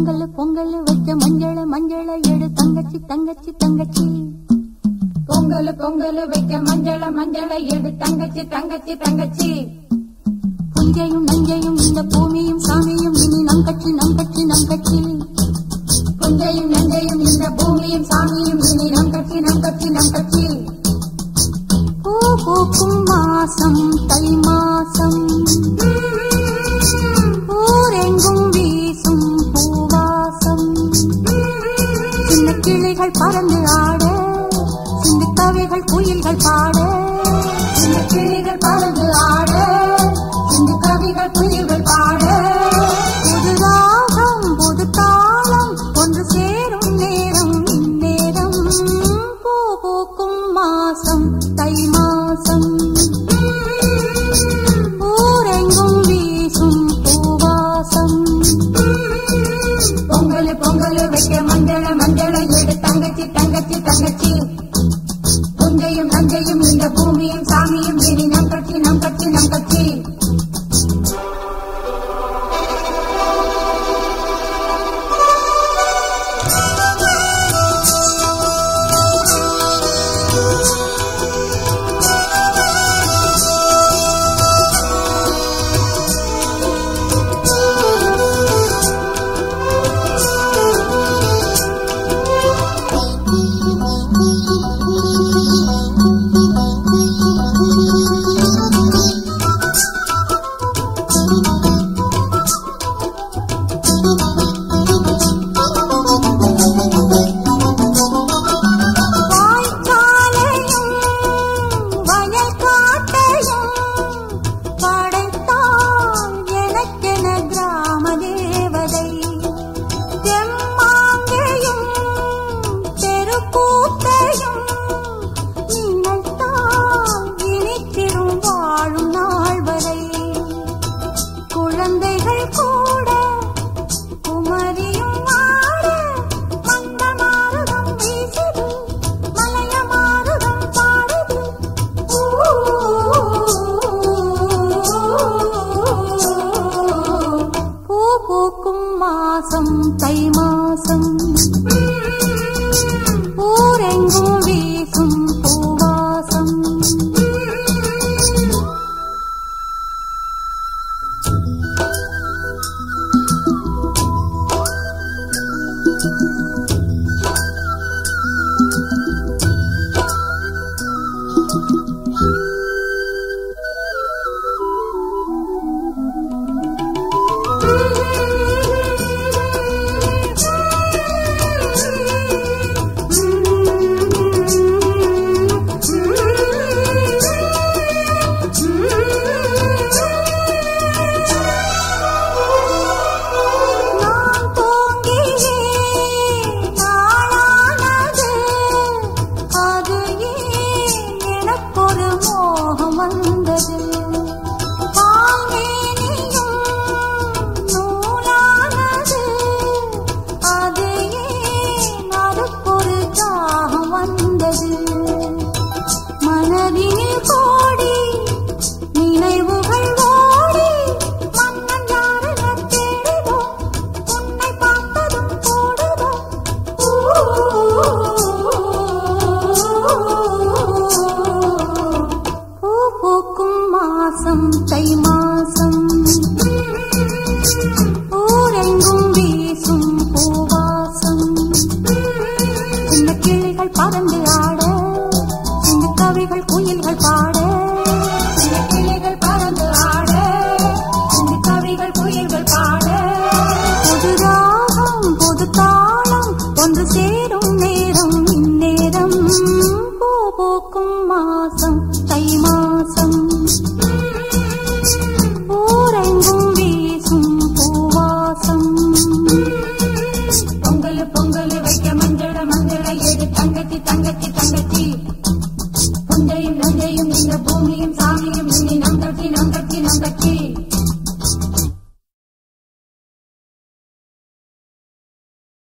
பொங்கல் பொங்கல் வச்ச மஞ்சள மஞ்சள எடு தங்கச்சி தங்கச்சி தங்கச்சி. பொங்கல் பொங்கல் வைக்க மஞ்சள மஞ்சள எடு தங்கச்சி தங்கச்சி தங்கச்சி. புஞ்சையும் நஞ்சையும் இந்த பூமியும் சாமியும் இனி நம் கட்சி நம் கட்சி நம் கட்சி. புஞ்சையும் நஞ்சையும் இந்த பூமியும் சாமியும் இனி நம் கட்சி நம் கட்சி நம் கட்சி. பூ பூக்கும் மாசம் தை மாசம். பறந்து ஆடு சிந்து கவிகள் குயில்கள் பாடு தங்கச்சி தங்கச்சி தங்கச்சி புஞ்சையும் நஞ்சையும் இந்த பூமியும் சாமியும் இனி நம் கட்சி நம் கட்சி நம் கட்சி வாய்க்காலையும் மாசம் தை மாசம் ஊரெங்கும் வீசும் பூவாசம். சின்ன கிளிகள் பறந்து ஆட சின்ன கவிகள் குயில்கள் பாட. சின்ன கிளிகள் பறந்து ஆட சின்ன கவிகள் குயில்கள் பாட. புது ராகம் புது தாளம் ஒன்று சேரும் நேரம் இந்நேரம் பூ Bumi, Tami, Mami.